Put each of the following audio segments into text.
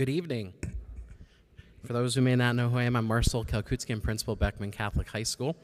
Good evening. For those who may not know who I am, I'm Marcel Kalkutsky, Principal, Beckman Catholic High School.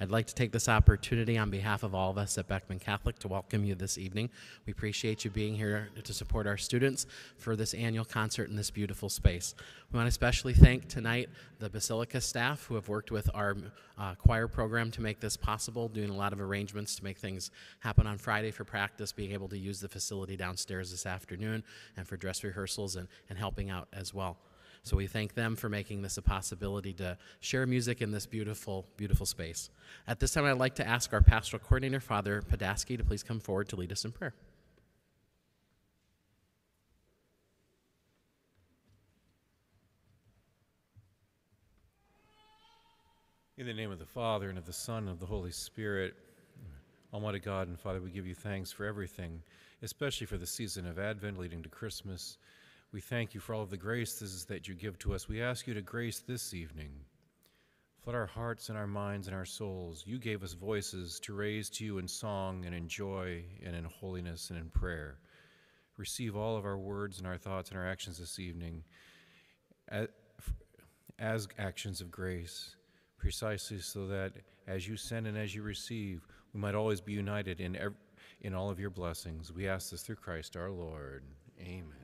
I'd like to take this opportunity on behalf of all of us at Beckman Catholic to welcome you this evening. We appreciate you being here to support our students for this annual concert in this beautiful space. We want to especially thank tonight the Basilica staff who have worked with our uh, choir program to make this possible, doing a lot of arrangements to make things happen on Friday for practice, being able to use the facility downstairs this afternoon, and for dress rehearsals and, and helping out as well. So we thank them for making this a possibility to share music in this beautiful, beautiful space. At this time, I'd like to ask our pastoral coordinator, Father Podaski, to please come forward to lead us in prayer. In the name of the Father, and of the Son, and of the Holy Spirit, Almighty God and Father, we give you thanks for everything, especially for the season of Advent leading to Christmas. We thank you for all of the graces that you give to us. We ask you to grace this evening. Flood our hearts and our minds and our souls. You gave us voices to raise to you in song and in joy and in holiness and in prayer. Receive all of our words and our thoughts and our actions this evening as actions of grace, precisely so that as you send and as you receive, we might always be united in, in all of your blessings. We ask this through Christ our Lord. Amen.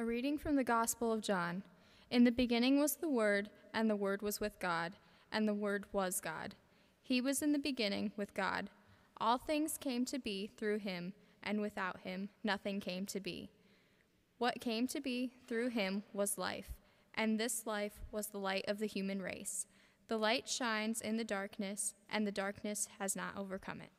A reading from the Gospel of John. In the beginning was the Word, and the Word was with God, and the Word was God. He was in the beginning with God. All things came to be through him, and without him nothing came to be. What came to be through him was life, and this life was the light of the human race. The light shines in the darkness, and the darkness has not overcome it.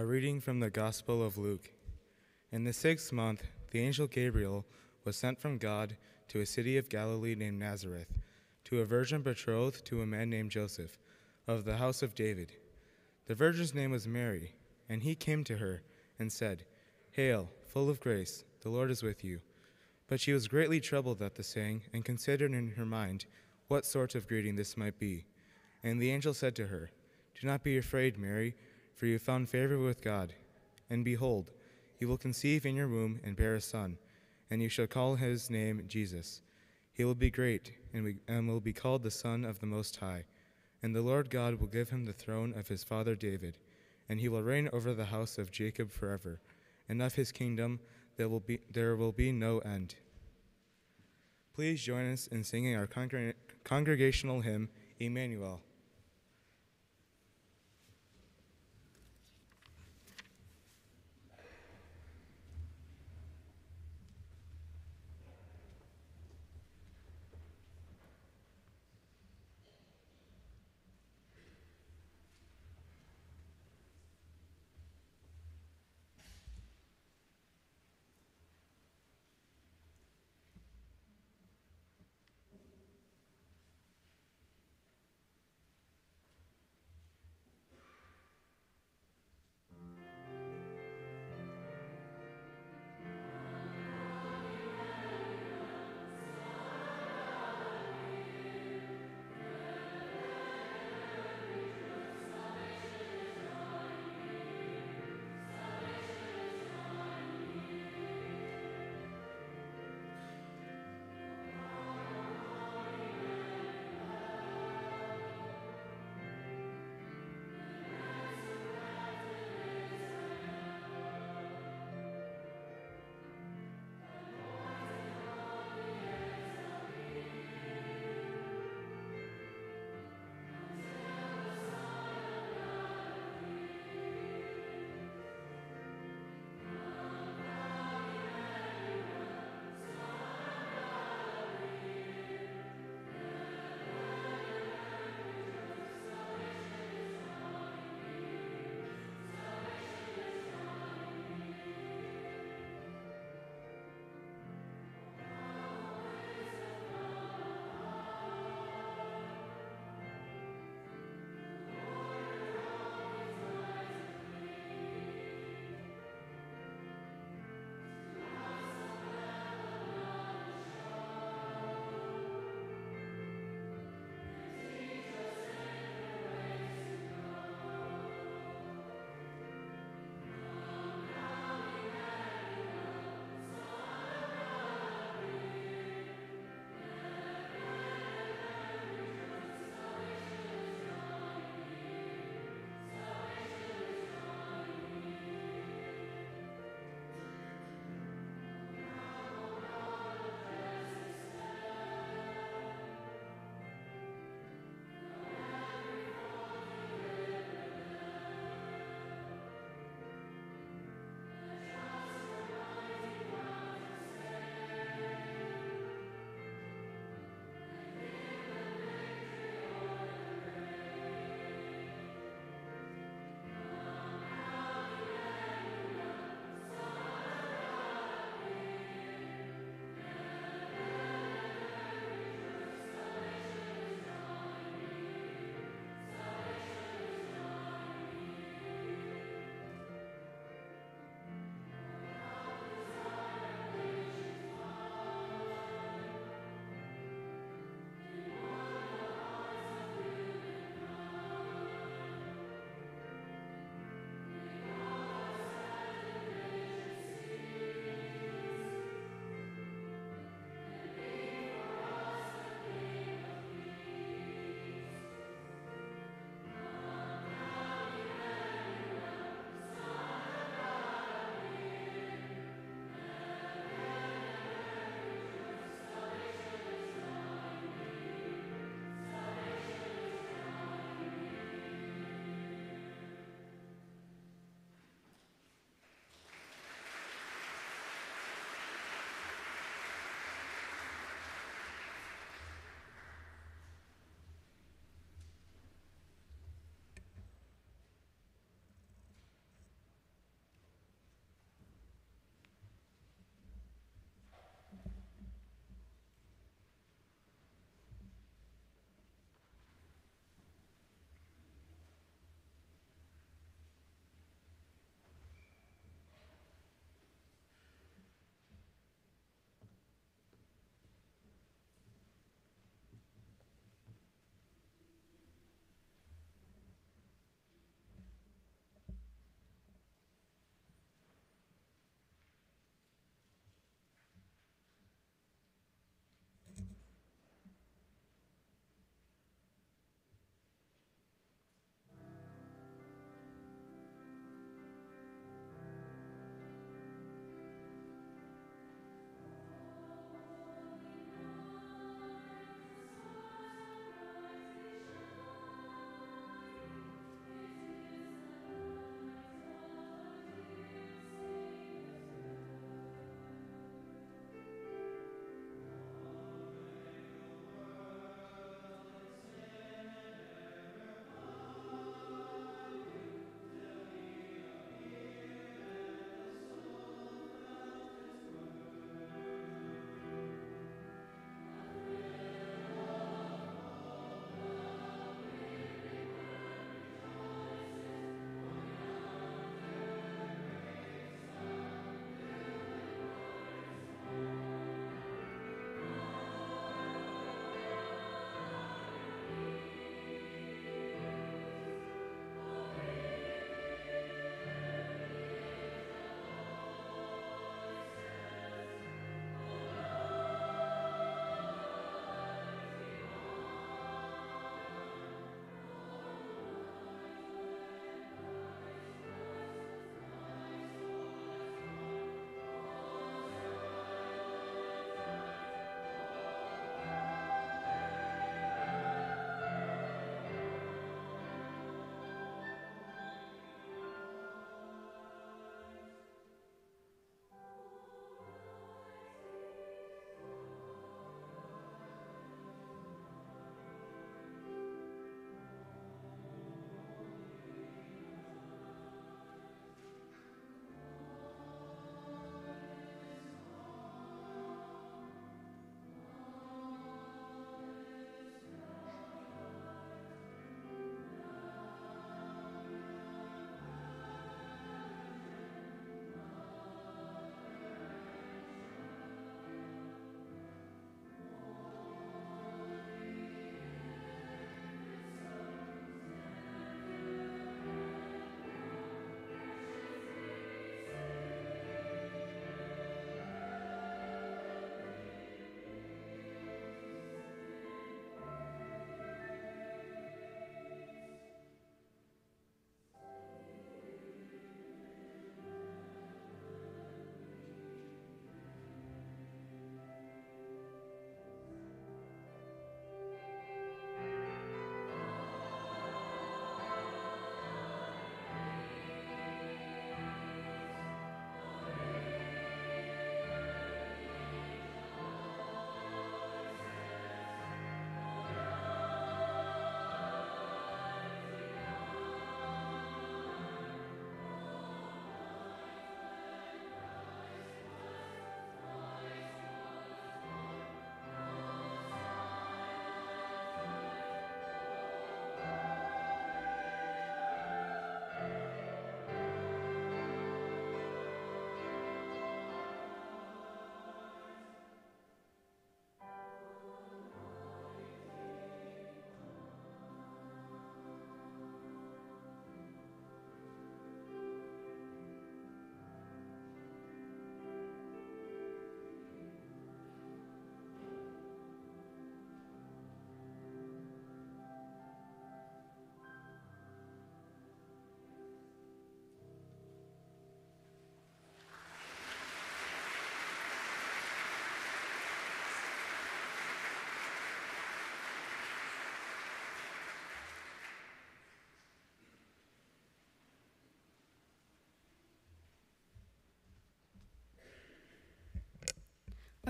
A reading from the Gospel of Luke. In the sixth month, the angel Gabriel was sent from God to a city of Galilee named Nazareth, to a virgin betrothed to a man named Joseph, of the house of David. The virgin's name was Mary, and he came to her and said, Hail, full of grace, the Lord is with you. But she was greatly troubled at the saying, and considered in her mind what sort of greeting this might be. And the angel said to her, Do not be afraid, Mary, for you have found favor with God. And behold, you will conceive in your womb and bear a son, and you shall call his name Jesus. He will be great, and, we, and will be called the Son of the Most High. And the Lord God will give him the throne of his father David, and he will reign over the house of Jacob forever, and of his kingdom there will be, there will be no end. Please join us in singing our congre- congregational hymn, Emmanuel.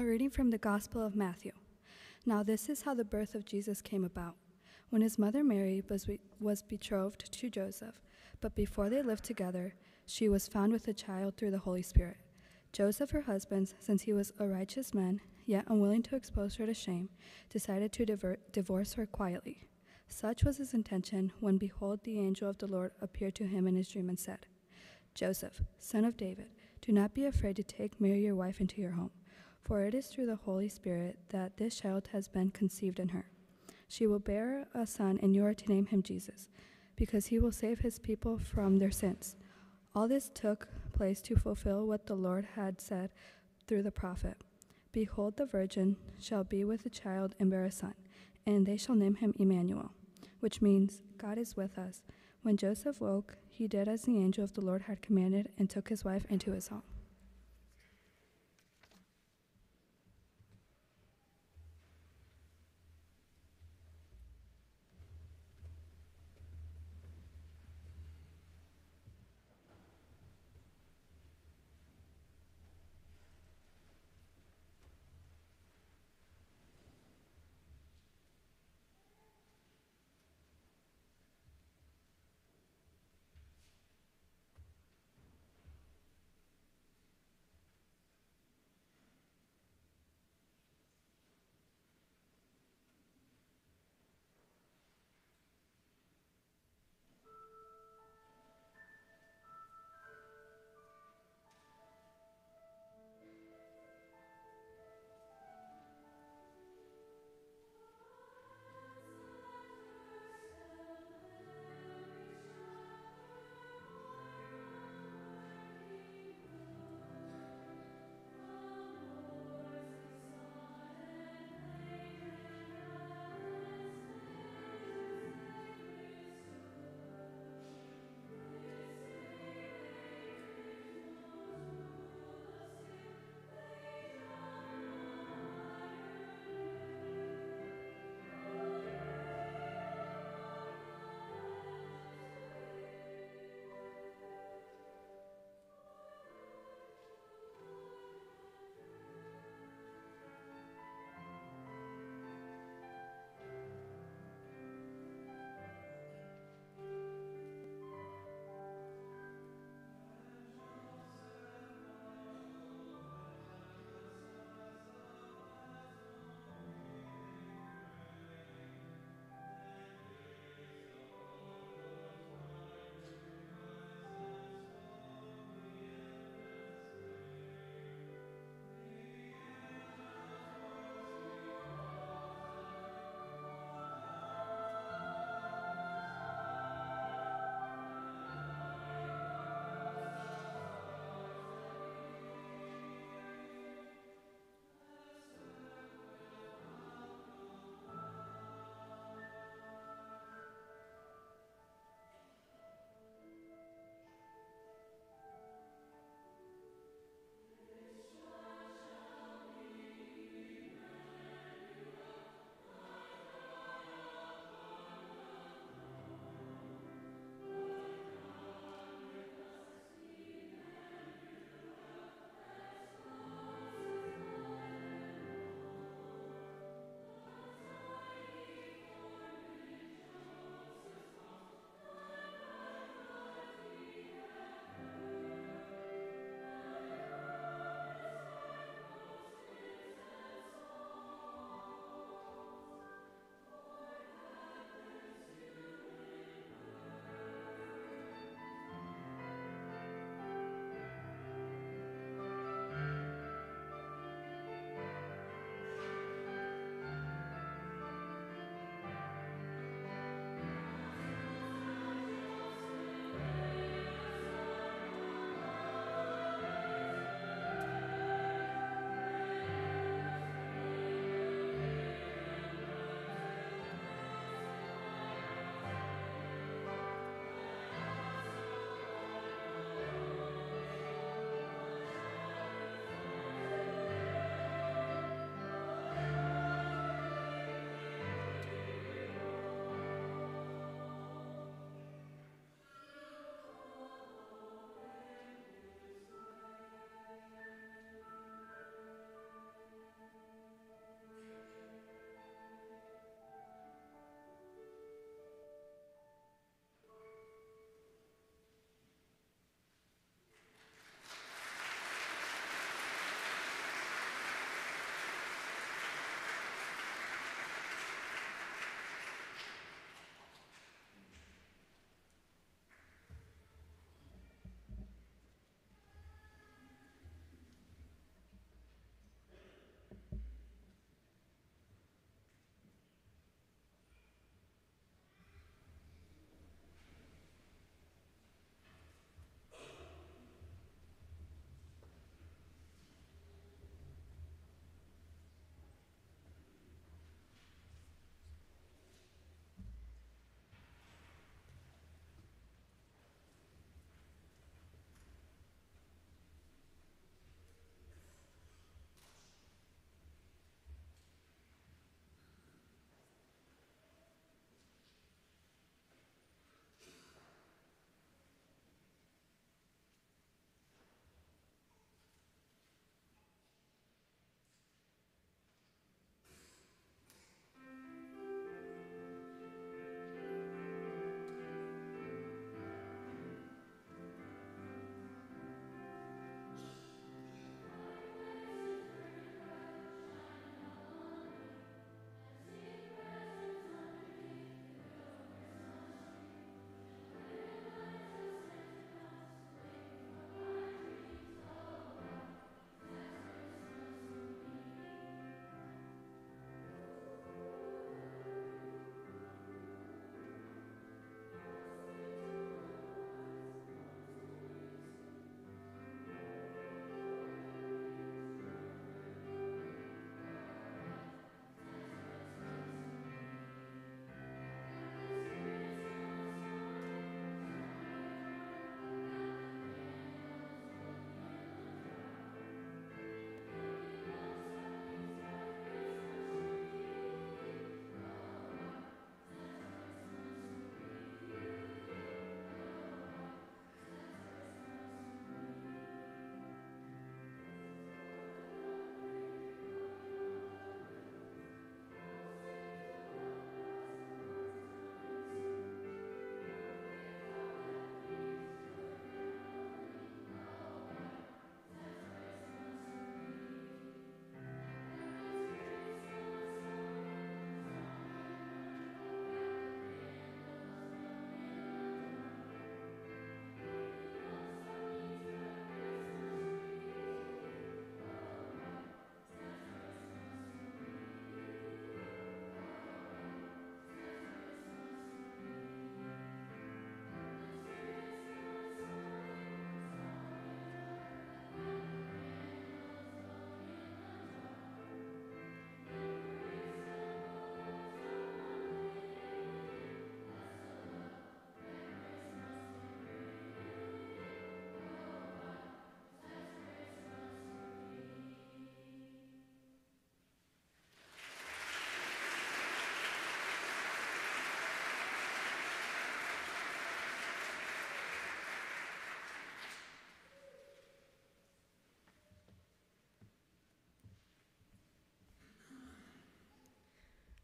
A reading from the Gospel of Matthew. Now, this is how the birth of Jesus came about. When his mother Mary was, was betrothed to Joseph, but before they lived together, she was found with a child through the Holy Spirit. Joseph, her husband, since he was a righteous man, yet unwilling to expose her to shame, decided to divorce her quietly. Such was his intention when, behold, the angel of the Lord appeared to him in his dream and said, Joseph, son of David, do not be afraid to take Mary your wife into your home, for it is through the Holy Spirit that this child has been conceived in her. She will bear a son, and you are to name him Jesus, because he will save his people from their sins. All this took place to fulfill what the Lord had said through the prophet Behold, the virgin shall be with a child and bear a son, and they shall name him Emmanuel, which means God is with us. When Joseph woke, he did as the angel of the Lord had commanded and took his wife into his home.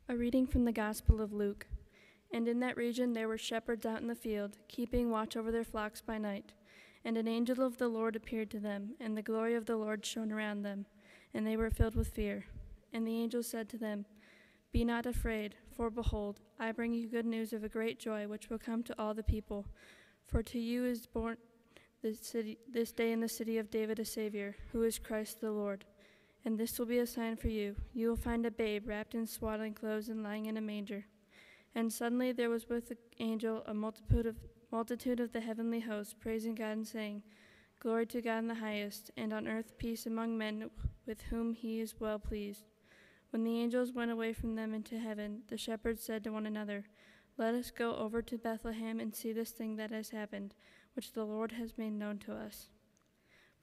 A reading from the Gospel of Luke. And in that region there were shepherds out in the field, keeping watch over their flocks by night. And an angel of the Lord appeared to them, and the glory of the Lord shone around them, and they were filled with fear. And the angel said to them, Be not afraid, for behold, I bring you good news of a great joy which will come to all the people. For to you is born this, city, this day in the city of David a Savior, who is Christ the Lord. And this will be a sign for you. You will find a babe wrapped in swaddling clothes and lying in a manger. And suddenly there was with the angel a multitude of, multitude of the heavenly hosts, praising God and saying, Glory to God in the highest, and on earth peace among men with whom he is well pleased. When the angels went away from them into heaven, the shepherds said to one another, Let us go over to Bethlehem and see this thing that has happened, which the Lord has made known to us.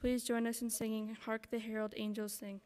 Please join us in singing, Hark the Herald Angels Sing.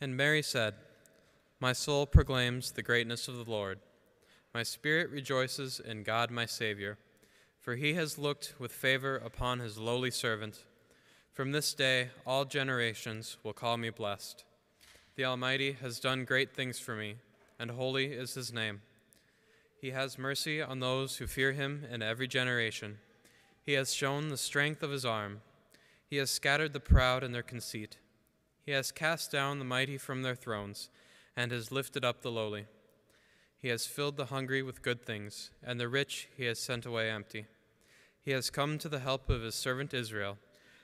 And Mary said, My soul proclaims the greatness of the Lord. My spirit rejoices in God my Savior, for he has looked with favor upon his lowly servant. From this day all generations will call me blessed. The Almighty has done great things for me, and holy is his name. He has mercy on those who fear him in every generation. He has shown the strength of his arm. He has scattered the proud in their conceit. He has cast down the mighty from their thrones, and has lifted up the lowly. He has filled the hungry with good things, and the rich he has sent away empty. He has come to the help of his servant Israel,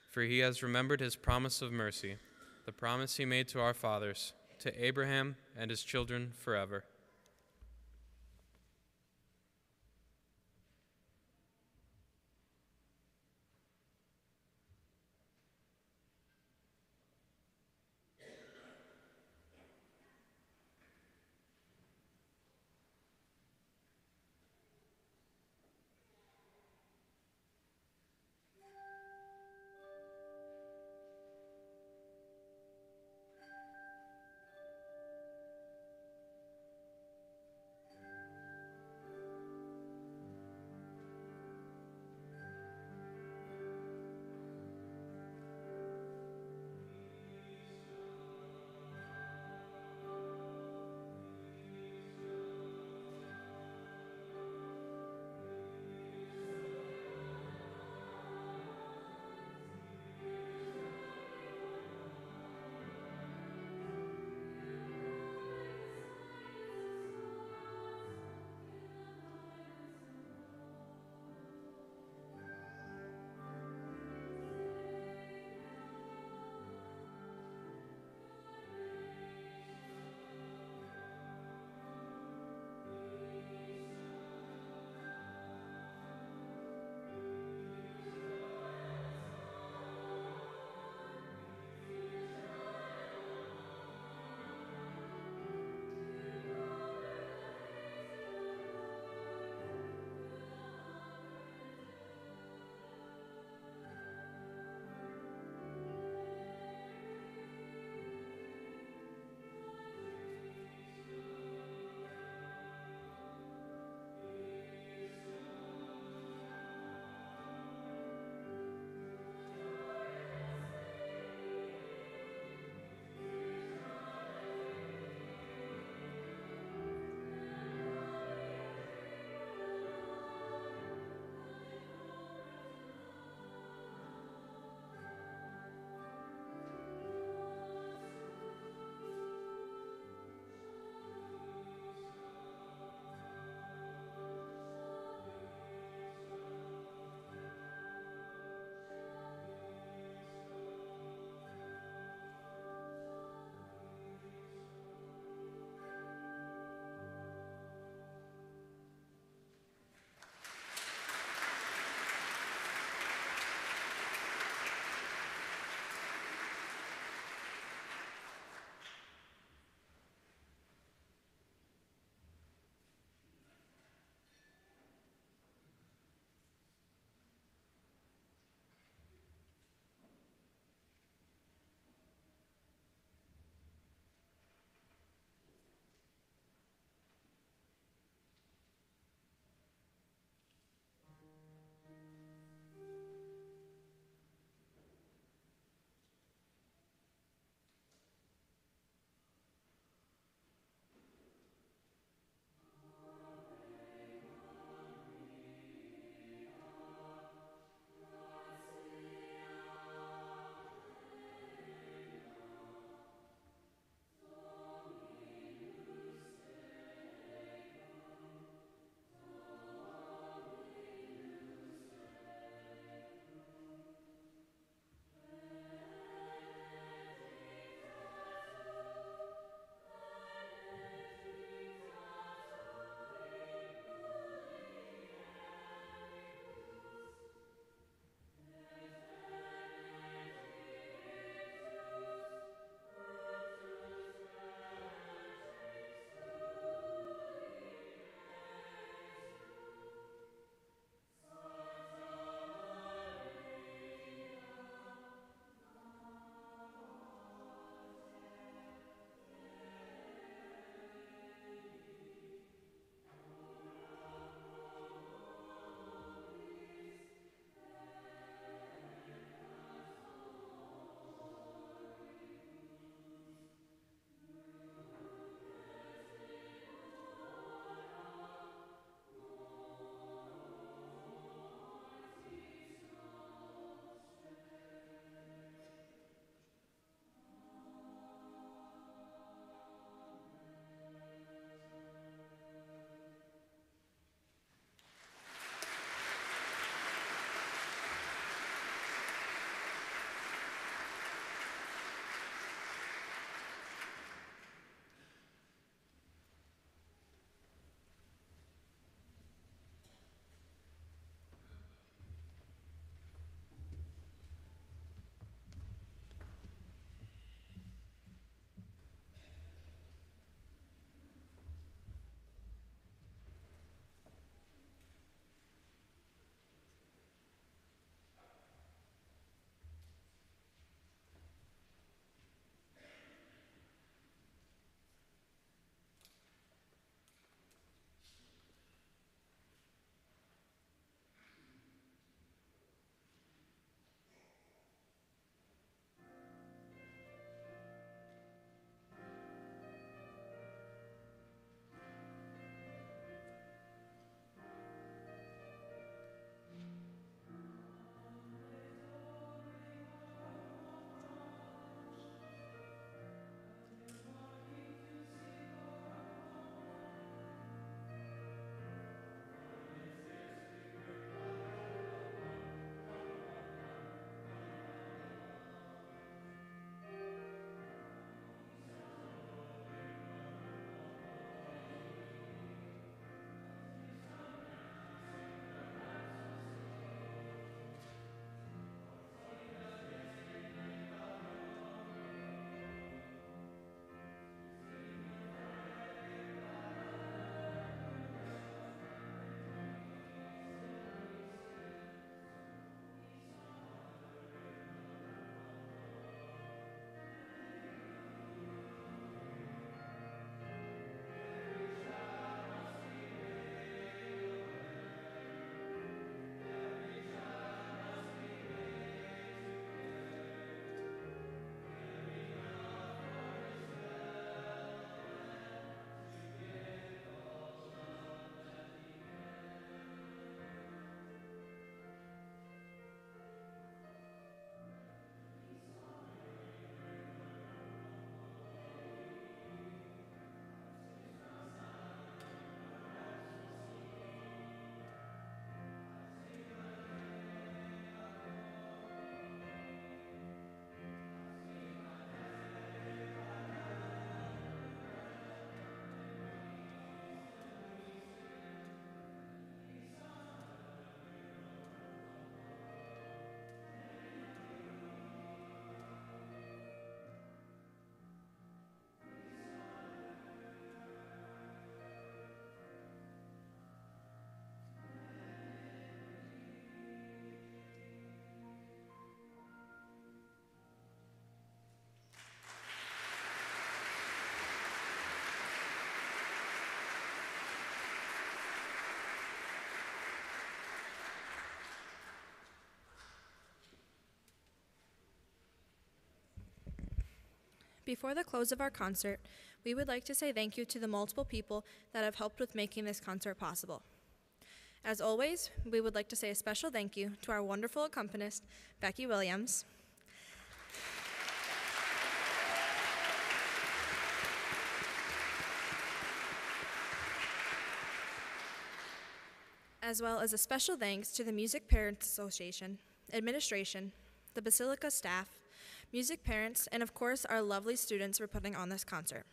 for he has remembered his promise of mercy, the promise he made to our fathers, to Abraham and his children forever. Before the close of our concert, we would like to say thank you to the multiple people that have helped with making this concert possible. As always, we would like to say a special thank you to our wonderful accompanist, Becky Williams. As well as a special thanks to the Music Parents Association, administration, the Basilica staff, music parents, and of course our lovely students for putting on this concert.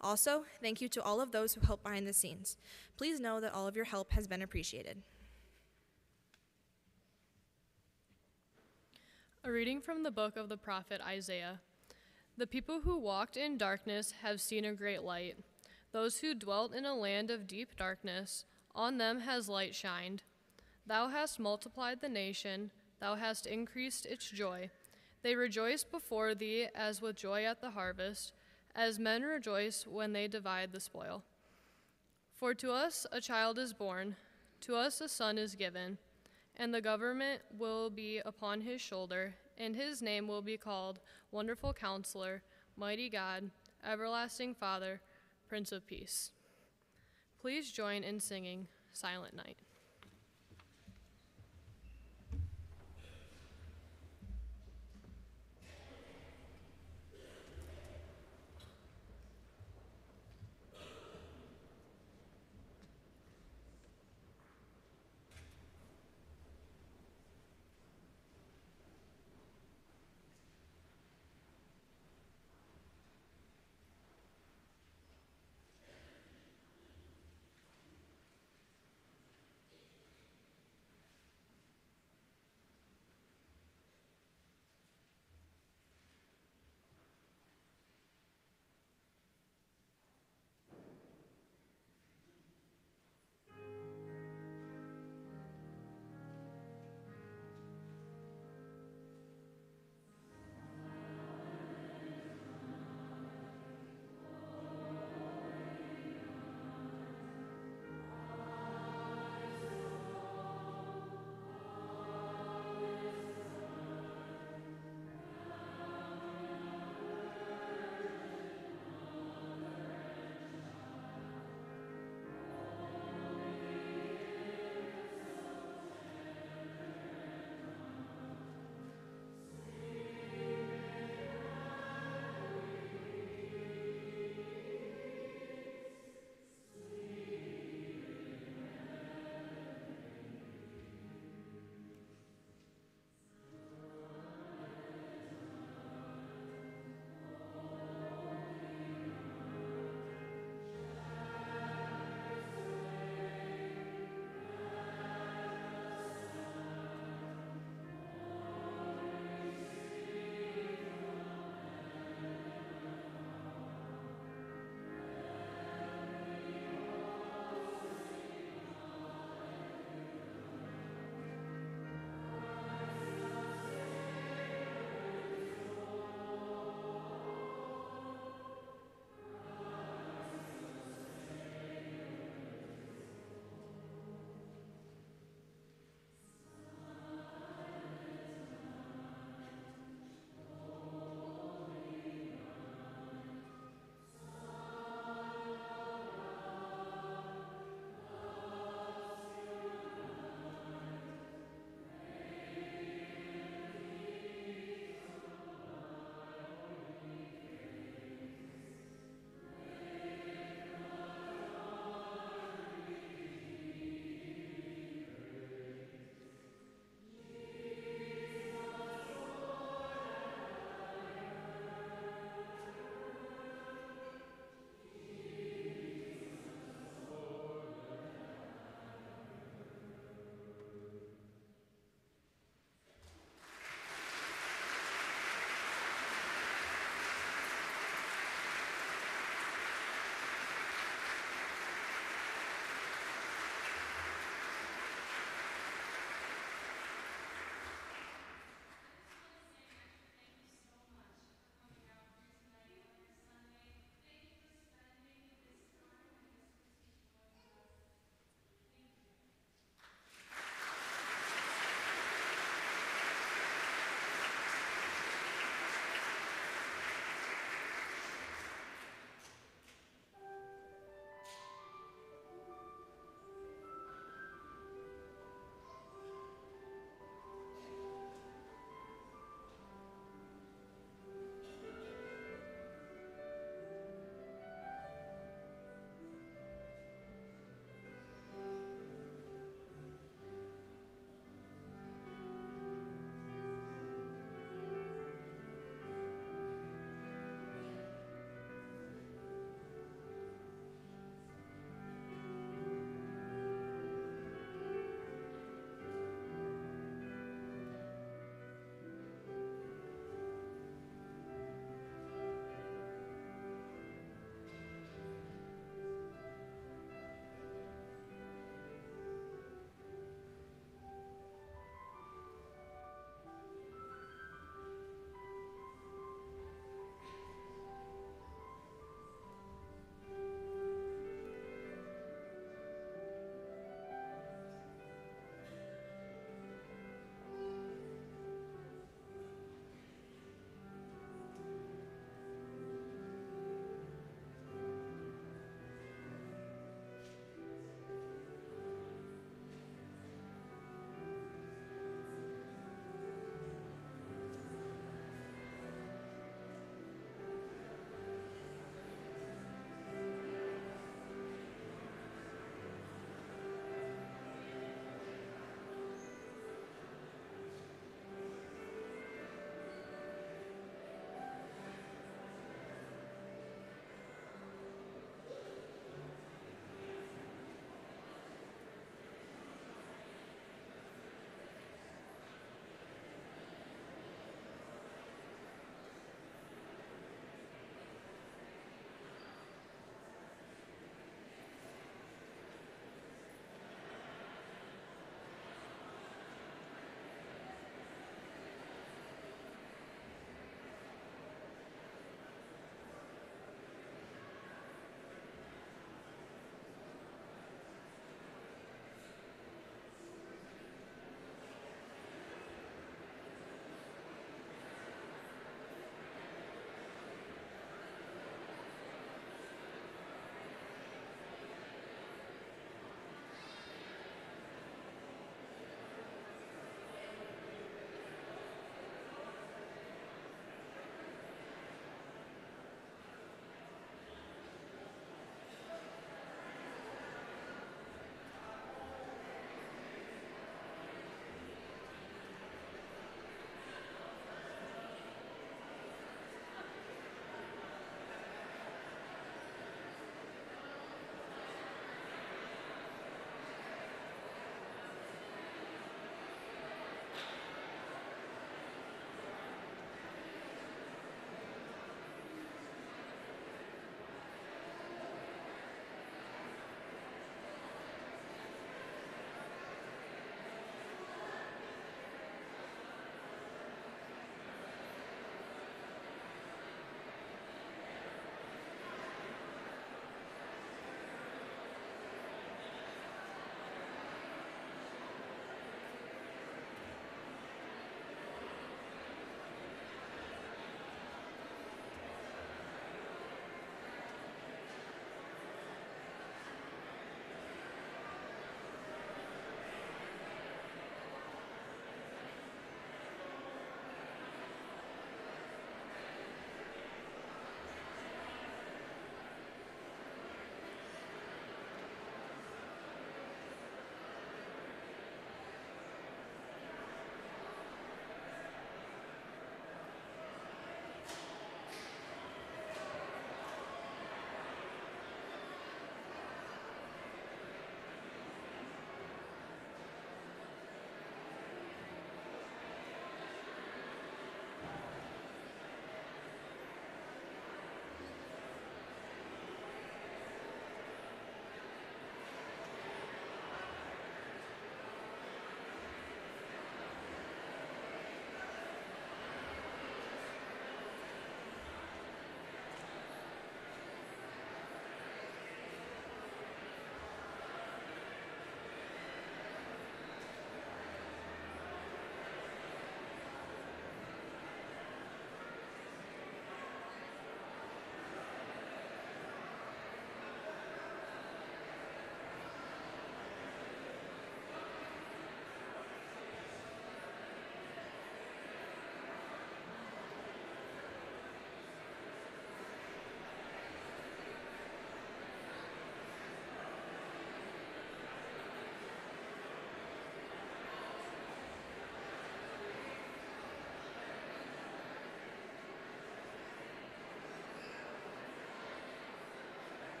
Also, thank you to all of those who helped behind the scenes. Please know that all of your help has been appreciated. A reading from the book of the prophet Isaiah. The people who walked in darkness have seen a great light. Those who dwelt in a land of deep darkness, on them has light shined. Thou hast multiplied the nation, thou hast increased its joy. They rejoice before thee as with joy at the harvest, as men rejoice when they divide the spoil. For to us a child is born, to us a son is given, and the government will be upon his shoulder, and his name will be called Wonderful Counselor, Mighty God, Everlasting Father, Prince of Peace. Please join in singing Silent Night.